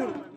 Hallelujah.